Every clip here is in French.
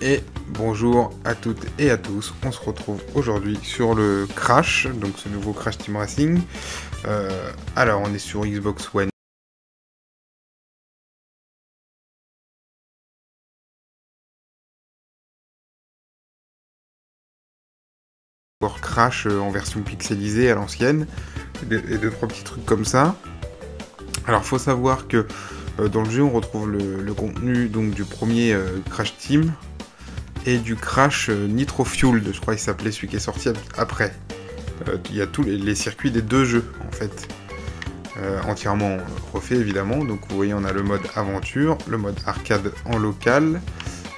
Et bonjour à toutes et à tous, on se retrouve aujourd'hui sur le Crash, donc ce nouveau Crash Team Racing. Euh, alors on est sur Xbox One. Crash euh, en version pixelisée à l'ancienne, et deux trois petits trucs comme ça. Alors faut savoir que euh, dans le jeu on retrouve le, contenu donc du premier Crash Team, et du Crash euh, Nitro Fueled, je crois qu'il s'appelait celui qui est sorti après. Euh, il y a tous les, circuits des deux jeux en fait. Euh, entièrement refait évidemment. Donc vous voyez on a le mode aventure, le mode arcade en local,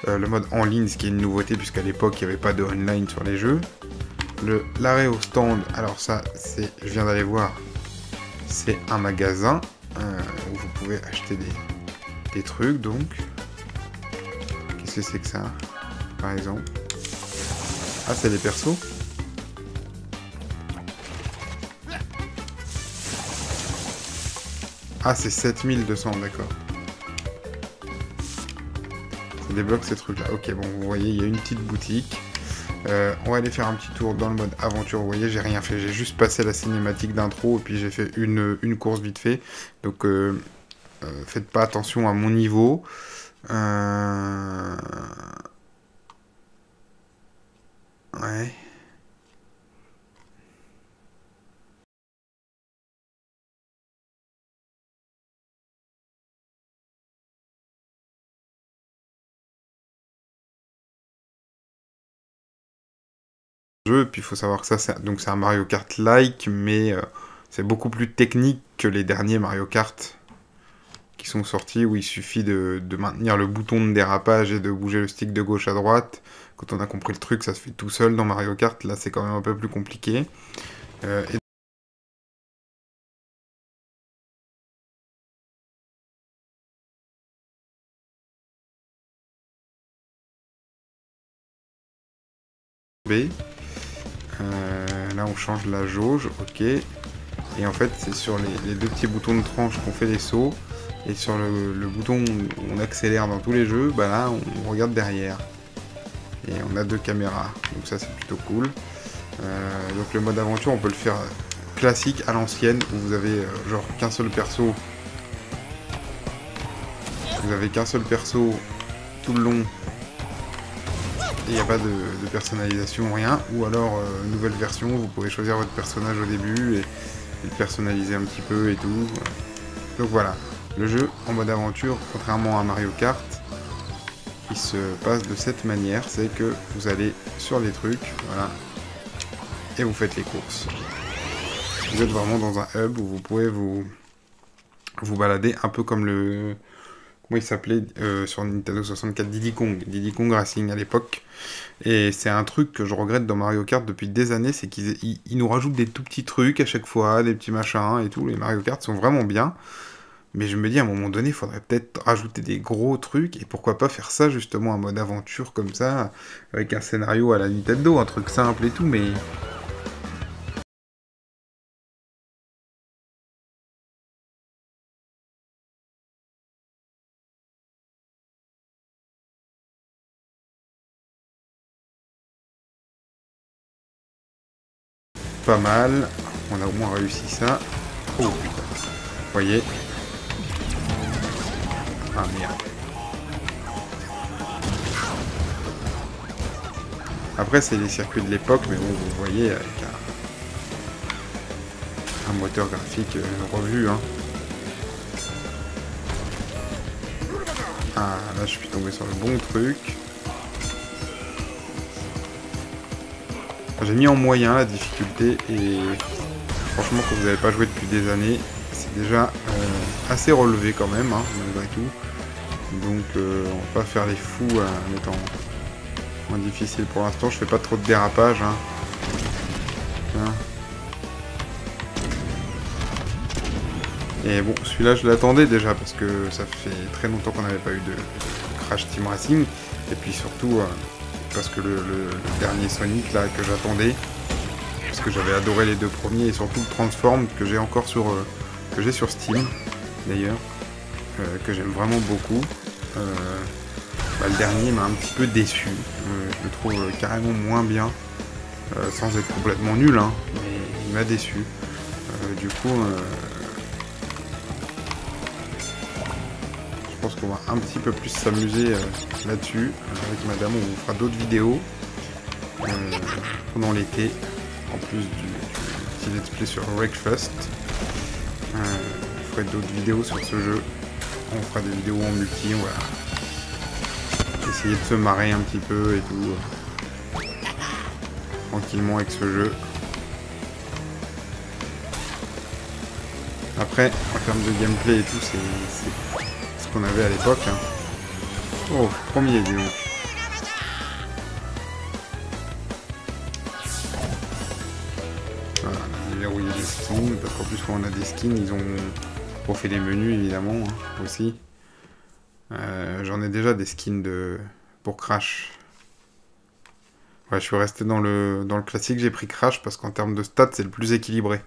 le mode en ligne, ce qui est une nouveauté puisqu'à l'époque il n'y avait pas de online sur les jeux. Le l'arrêt au stand, alors ça c'est, je viens d'aller voir, c'est un magasin où vous pouvez acheter des, des trucs donc. Qu'est-ce que c'est que ça par exemple? Ah, c'est les persos? Ah, c'est 7200, d'accord. Ça débloque ces trucs-là. Ok, bon, vous voyez, il y a une petite boutique. Euh, on va aller faire un petit tour dans le mode aventure. Vous voyez, j'ai rien fait. J'ai juste passé la cinématique d'intro et puis j'ai fait une, course vite fait. Donc, euh, euh, faites pas attention à mon niveau. Ouais. Puis il faut savoir que ça, c'est donc c'est un Mario Kart like, mais euh, c'est beaucoup plus technique que les derniers Mario Kart qui sont sortis où il suffit de, maintenir le bouton de dérapage et de bouger le stick de gauche à droite. Quand on a compris le truc, ça se fait tout seul dans Mario Kart. Là, c'est quand même un peu plus compliqué. Euh. B. Euh, là, on change la jauge, ok. Et en fait, c'est sur les, deux petits boutons de tranche qu'on fait les sauts. Et sur le, bouton où on accélère dans tous les jeux, bah là on regarde derrière. Et on a deux caméras, donc ça c'est plutôt cool. Euh, donc le mode aventure on peut le faire classique à l'ancienne, où vous avez euh, genre qu'un seul perso. Vous avez qu'un seul perso tout le long. Il n'y a pas de, personnalisation, rien. Ou alors, euh, nouvelle version, vous pouvez choisir votre personnage au début et, et le personnaliser un petit peu et tout. Donc voilà, le jeu en mode aventure, contrairement à Mario Kart, il se passe de cette manière, c'est que vous allez sur les trucs, voilà, et vous faites les courses. Vous êtes vraiment dans un hub où vous pouvez vous, vous balader un peu comme le... Comment il s'appelait euh, sur Nintendo 64 Diddy Kong, Diddy Kong Racing à l'époque. Et c'est un truc que je regrette dans Mario Kart depuis des années, c'est qu'ils nous rajoutent des tout petits trucs à chaque fois, des petits machins et tout. Les Mario Kart sont vraiment bien. Mais je me dis à un moment donné, il faudrait peut-être rajouter des gros trucs et pourquoi pas faire ça justement en mode aventure comme ça, avec un scénario à la Nintendo, un truc simple et tout, mais. Pas mal, on a au moins réussi ça. Oh putain, vous voyez, ah merde. Après, c'est les circuits de l'époque, mais bon, vous voyez, avec un, moteur graphique euh, revu. Hein. Ah, là, je suis tombé sur le bon truc. J'ai mis en moyen la difficulté et franchement, quand vous n'avez pas joué depuis des années, c'est déjà euh, assez relevé quand même, hein, malgré tout. Donc euh, on va pas faire les fous en étant moins difficile pour l'instant. Je fais pas trop de dérapage. Hein. Et bon, celui-là je l'attendais déjà parce que ça fait très longtemps qu'on n'avait pas eu de Crash Team Racing. Et puis surtout euh, parce que le, dernier Sonic là que j'attendais, parce que j'avais adoré les deux premiers et surtout le Transform que j'ai encore sur euh, que j'ai sur Steam d'ailleurs, euh, que j'aime vraiment beaucoup. Bah, le dernier m'a un petit peu déçu. je le trouve carrément moins bien, sans être complètement nul, hein, mais il m'a déçu. du coup, qu'on va un petit peu plus s'amuser là-dessus. avec madame, on vous fera d'autres vidéos pendant l'été, en plus du, petit let's play sur Wreckfest. Euh, on d'autres vidéos sur ce jeu. On fera des vidéos en multi, on va essayer de se marrer un petit peu et tout. tranquillement avec ce jeu. Après, en termes de gameplay et tout, c'est qu'on avait à l'époque. Hein. Oh, premier, dis donc. parce qu'en plus quand on a des skins, ils ont refait les menus évidemment hein, aussi. Euh, j'en ai déjà des skins de pour Crash. Ouais, je suis resté dans le, dans le classique, j'ai pris Crash parce qu'en termes de stats, c'est le plus équilibré.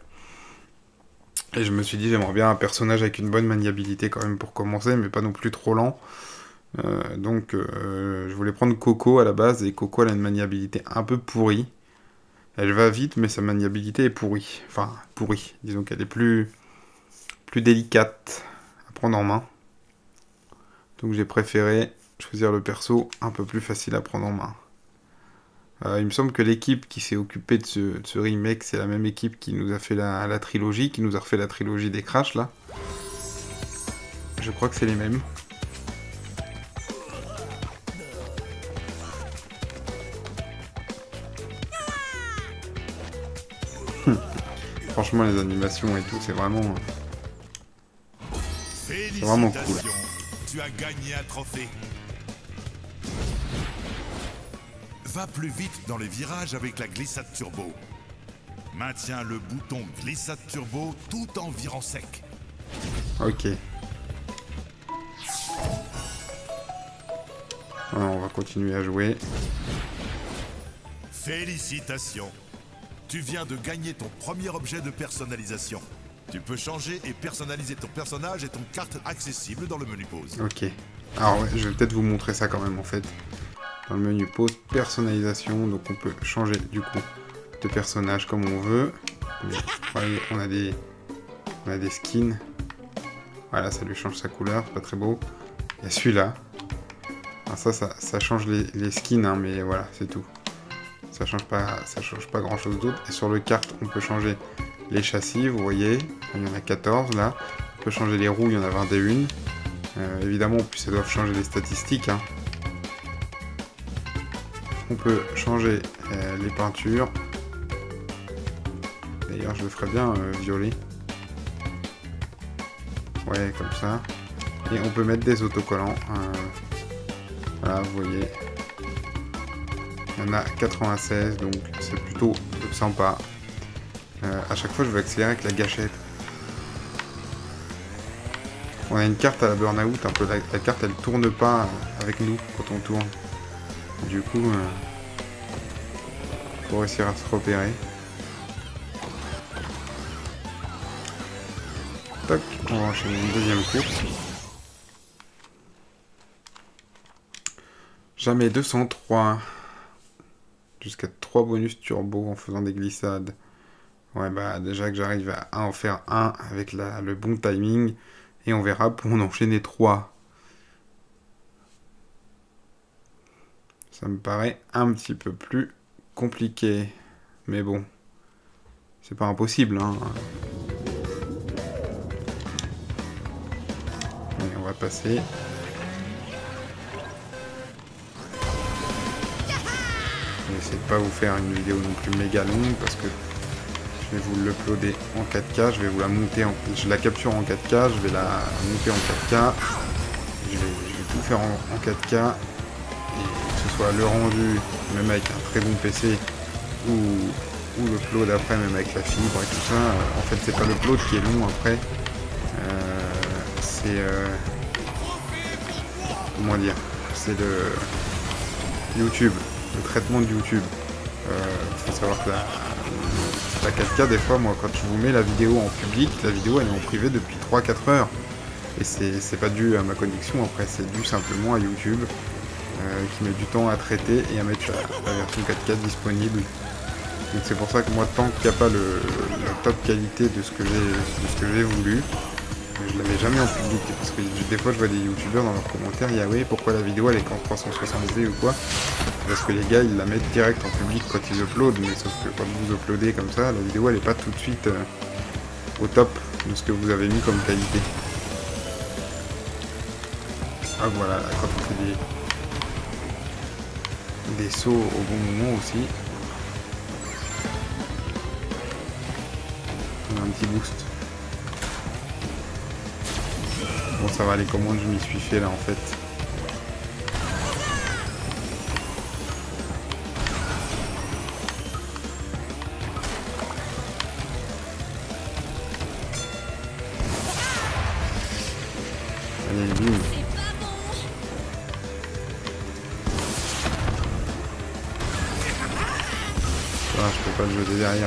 Et je me suis dit, j'aimerais bien un personnage avec une bonne maniabilité quand même pour commencer, mais pas non plus trop lent. Euh, donc, euh, je voulais prendre Coco à la base, et Coco elle a une maniabilité un peu pourrie. Elle va vite, mais sa maniabilité est pourrie. Enfin, pourrie. Disons qu'elle est plus, plus délicate à prendre en main. Donc j'ai préféré choisir le perso un peu plus facile à prendre en main. Euh, il me semble que l'équipe qui s'est occupée de ce, remake, c'est la même équipe qui nous a fait la, trilogie, qui nous a refait la trilogie des Crash là. Je crois que c'est les mêmes. franchement, les animations et tout, c'est vraiment. C'est vraiment cool. Tu as gagné un trophée. Va plus vite dans les virages avec la glissade turbo. Maintiens le bouton glissade turbo tout en virant sec. Ok. Alors, on va continuer à jouer. Félicitations. Tu viens de gagner ton premier objet de personnalisation. Tu peux changer et personnaliser ton personnage et ton carte accessible dans le menu pause. Ok. Alors je vais peut-être vous montrer ça quand même en fait. Dans le menu pause, personnalisation, donc on peut changer du coup de personnage comme on veut. on a des, on a des skins. Voilà, ça lui change sa couleur, pas très beau. Il y a celui-là. ça, ça, change les, skins, hein, mais voilà, c'est tout ça change pas, ça change pas grand chose d'autre. Et sur le carte, on peut changer les châssis, vous voyez, il y en a 14 là. On peut changer les roues, il y en a 21. Euh, évidemment, puis ça doit changer les statistiques. Hein. On peut changer euh, les peintures. D'ailleurs, je le ferai bien euh, violet. Ouais, comme ça. Et on peut mettre des autocollants. voilà, vous voyez. En a 96, donc c'est plutôt sympa. Euh, à chaque fois, je vais accélérer avec la gâchette. On a une carte à la burn-out, un peu la, carte elle tourne pas avec nous quand on tourne. Du coup, euh, pour réussir à se repérer. Toc, on va enchaîner une deuxième course. Jamais 203 jusqu'à 3 bonus turbo en faisant des glissades. Ouais, bah déjà que j'arrive à en faire un avec le bon timing, et on verra pour en enchaîner 3. Ça me paraît un petit peu plus compliqué. Mais bon, c'est pas impossible. Hein. on va passer. essayer de pas vous faire une vidéo non plus méga longue parce que je vais vous l'uploader en 4K, je vais vous la monter en... Je la capture en 4K, je vais la monter en 4K, je vais, tout faire en, 4K et que ce soit le rendu, même avec un très bon PC ou, ou l'upload après, même avec la fibre et tout ça. En fait, c'est pas l'upload qui est long après, euh, c'est... Euh, comment dire C'est le YouTube le traitement de YouTube. Il euh, faut savoir que La 4K, des fois, moi, quand je vous mets la vidéo en public, la vidéo, elle est en privé depuis 3-4 heures. Et c'est pas dû à ma connexion, après, c'est dû simplement à YouTube, euh, qui met du temps à traiter et à mettre la, version 4K disponible. Donc c'est pour ça que moi, tant qu'il n'y a pas la top qualité de ce que j'ai voulu, je l'avais jamais en public parce que des fois je vois des youtubeurs dans leurs commentaires, il y a oui pourquoi la vidéo elle est qu'en 360p ou quoi? Parce que les gars ils la mettent direct en public quand ils uploadent, mais sauf que quand vous uploadez comme ça, la vidéo elle est pas tout de suite euh, au top de ce que vous avez mis comme qualité. Ah voilà, quand on fait des, des sauts au bon moment aussi. On a un petit boost. Bon, ça va, les commandes, je m'y suis fait là en fait.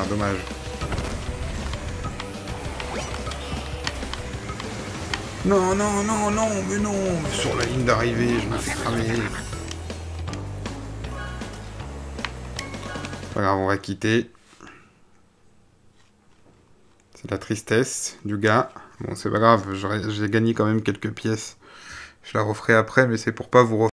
Dommage. Non, non, non, non, mais non Sur la ligne d'arrivée, je me fais cramer. Pas grave, on va quitter. C'est la tristesse du gars. Bon, c'est pas grave, j'ai gagné quand même quelques pièces. Je la referai après, mais c'est pour pas vous refaire.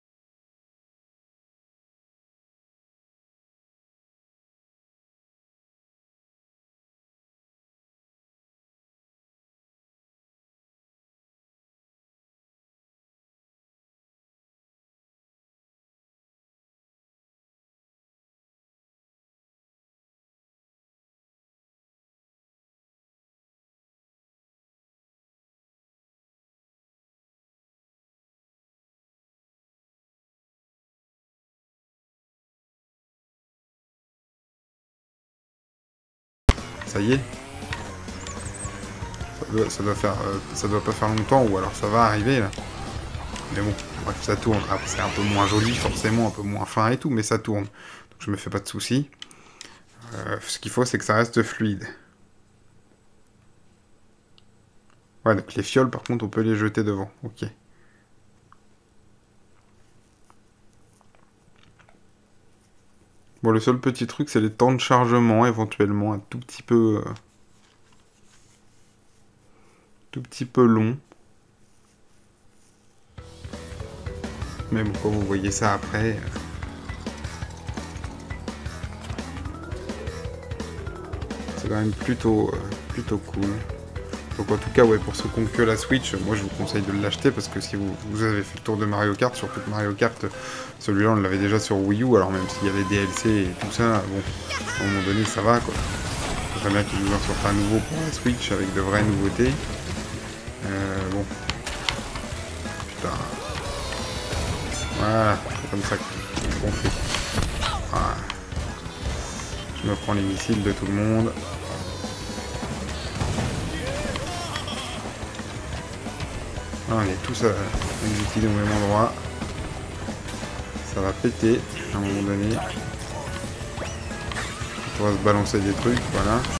Ça y est. Ça doit, faire, euh, ça doit pas faire longtemps, ou alors ça va arriver là. Mais bon, bref, ça tourne. c'est un peu moins joli, forcément, un peu moins fin et tout, mais ça tourne. Donc je me fais pas de soucis. Euh, ce qu'il faut, c'est que ça reste fluide. Ouais, donc les fioles, par contre, on peut les jeter devant. Ok. Bon, le seul petit truc, c'est les temps de chargement, éventuellement, un tout petit peu... Euh, tout petit peu long. Même quand vous voyez ça après... Euh, c'est quand même plutôt, euh, plutôt cool. Donc en tout cas, ouais, pour ceux qui ont que la Switch, moi je vous conseille de l'acheter parce que si vous, avez fait le tour de Mario Kart, surtout que Mario Kart, celui-là on l'avait déjà sur Wii U, alors même s'il y avait DLC et tout ça, bon, à un moment donné ça va quoi. J'aimerais bien qu'ils nous en sortent un nouveau pour la Switch avec de vraies nouveautés. Euh, bon. Putain. Voilà, c'est comme ça qu'on fait. Voilà. Je me prends les missiles de tout le monde. On est tous à exécuter au même endroit. Ça va péter à un moment donné. On va se balancer des trucs, voilà.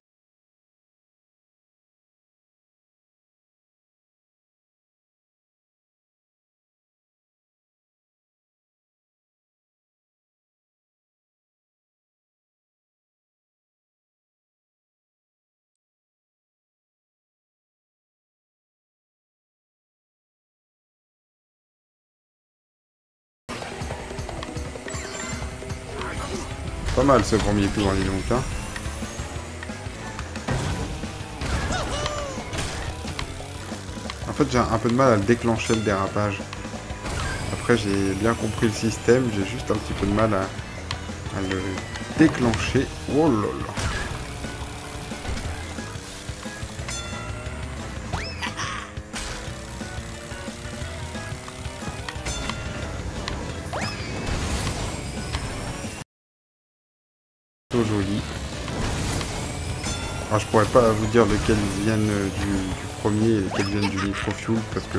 Pas mal ce premier tour, dis donc. Hein. En fait, j'ai un peu de mal à déclencher le dérapage. Après, j'ai bien compris le système, j'ai juste un petit peu de mal à, le déclencher. Oh là Alors je pourrais pas vous dire lesquels viennent du, premier et lesquels viennent du Fuel parce que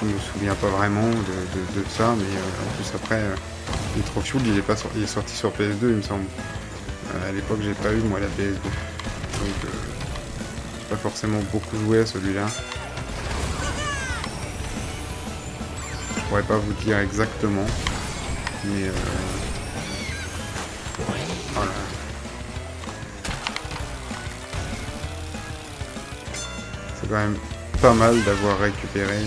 je me souviens pas vraiment de, ça, mais euh, en plus après euh, Fuel il est, pas il est sorti sur PS2 il me semble. à l'époque, j'ai pas eu moi la PS2. Donc, euh, j'ai pas forcément beaucoup joué à celui-là. Je pourrais pas vous dire exactement. Mais... C'est quand même pas mal d'avoir récupéré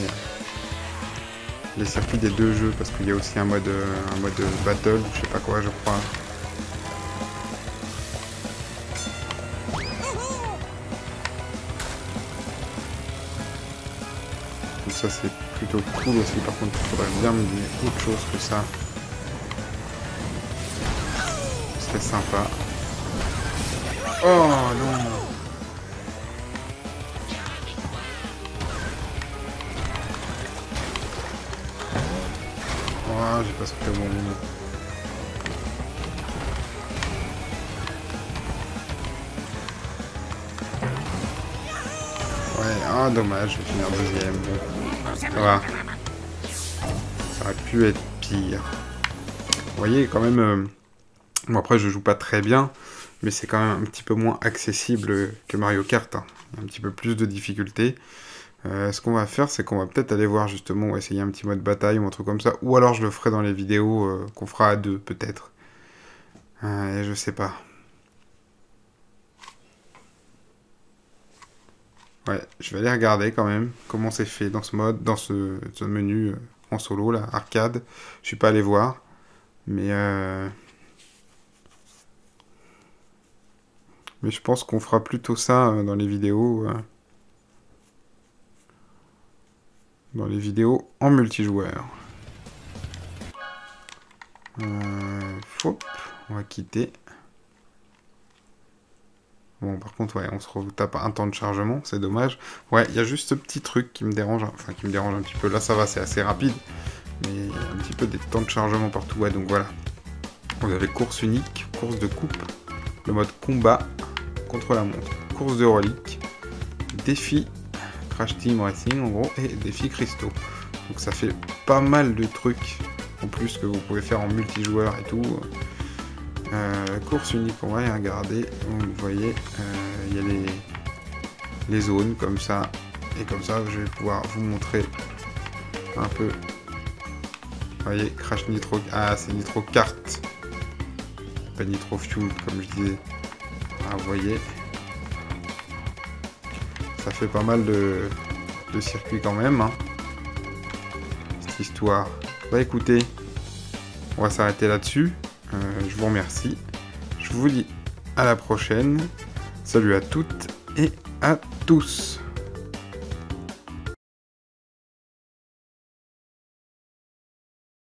les circuits des deux jeux parce qu'il y a aussi un mode un mode battle, je sais pas quoi je crois. Donc ça c'est plutôt cool aussi par contre il faudrait bien me dire autre chose que ça. Ce serait sympa. Oh non j'ai pas sauté au bon moment. Ouais, ah dommage, je vais finir deuxième. Ça aurait pu être pire. Vous voyez, quand même... Euh, bon, après, je joue pas très bien, mais c'est quand même un petit peu moins accessible que Mario Kart. Hein. Un petit peu plus de difficultés. Euh, ce qu'on va faire, c'est qu'on va peut-être aller voir justement, essayer un petit mode bataille ou un truc comme ça. Ou alors je le ferai dans les vidéos euh, qu'on fera à deux, peut-être. Euh, je sais pas. Ouais, je vais aller regarder quand même comment c'est fait dans ce mode, dans ce, ce menu en solo, là, arcade. Je suis pas allé voir. Mais... Mais je pense qu'on fera plutôt ça dans les vidéos dans les vidéos en multijoueur. Euh, on va quitter. Bon, par contre, ouais, on se retape un temps de chargement, c'est dommage. Ouais, il y a juste ce petit truc qui me dérange, enfin qui me dérange un petit peu. Là, ça va, c'est assez rapide, mais un petit peu des temps de chargement partout. Ouais, donc voilà. Vous avez course unique, course de coupe, le mode combat contre la montre, course de relique, défi Crash Team Racing en gros, et défi cristaux. Donc ça fait pas mal de trucs en plus que vous pouvez faire en multijoueur et tout. Euh, course unique, on va y regarder. Vous voyez, euh, il y a les, les zones comme ça. Et comme ça, je vais pouvoir vous montrer un peu. Vous voyez, Crash Nitro. Ah, c'est Nitro Kart. Pas Nitro Fuel, comme je disais. Ah, vous voyez ça fait pas mal de, circuits quand même. Hein. Cette histoire. Bah écoutez, on va s'arrêter là-dessus. Euh, je vous remercie. Je vous dis à la prochaine. Salut à toutes et à tous.